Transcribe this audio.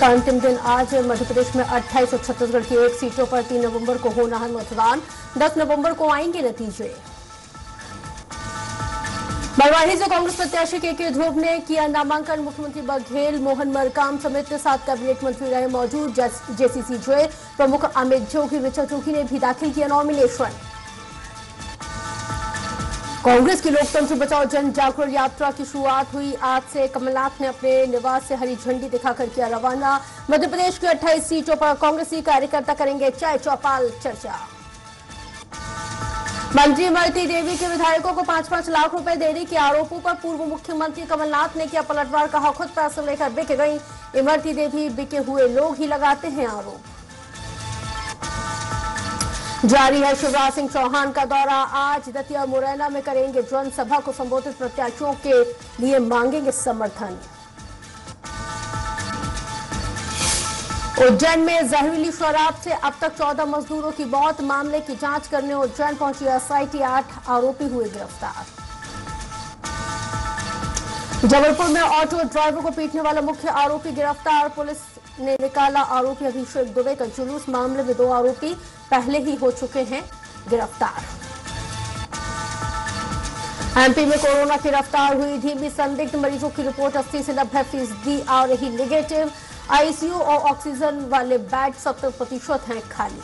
का अंतिम दिन आज मध्य प्रदेश में 28 और छत्तीसगढ़ की एक सीटों पर 3 नवंबर को होना है मतदान। 10 नवंबर को आएँगे नतीजे। बलवाही से कांग्रेस प्रत्याशी के के ध्रुव ने किया नामांकन। मुख्यमंत्री बघेल, मोहन मरकाम समेत सात कैबिनेट मंत्री रहे मौजूद। जेसीसी जोए प्रमुख अमित जोगी ऋचा जोगी ने भी दाखिल किया नॉमिनेशन कांग्रेस की लोकतंत्र बचाओ, जन जागरण यात्रा की शुरुआत हुई। आज से कमलनाथ ने अपने निवास से हरी झंडी दिखाकर किया रवाना। मध्य प्रदेश की 28 सीटों पर कांग्रेसी कार्यकर्ता करेंगे चाय चौपाल चर्चा। मंत्री इमरती देवी के विधायकों को पाँच पाँच लाख रुपए देने के आरोपों पर पूर्व मुख्यमंत्री कमलनाथ ने किया पलटवार, कहा, खुद पैसे लेकर बिक गई। इमरती देवी बिके हुए लोग ही लगाते हैं आरोप। जारी है शिवराज सिंह चौहान का दौरा। आज दतिया मुरैना में करेंगे जनसभा को संबोधित। प्रत्याशियों के लिए मांगेंगे समर्थन। उज्जैन में जहरीली शराब से अब तक 14 मजदूरों की मौत। मामले की जाँच करने उज्जैन पहुँची एसआईटी आठ। आरोपी हुए गिरफ़्तार। जबलपुर में ऑटो ड्राइवर को पीटने वाला मुख्य आरोपी गिरफ़्तार। पुलिस ने निकाला आरोपी अभिषेक दुबे का जुलूस। मामले में दो आरोपी पहले ही हो चुके हैं गिरफ़्तार। एमपी में कोरोना की रफ्तार हुई। धीमी संदिग्ध मरीजों की रिपोर्ट। अस्सी से नब्बे फ़ीसदी आ रही निगेटिव। आईसीयू और ऑक्सीजन वाले बेड सत्तर प्रतिशत हैं खाली।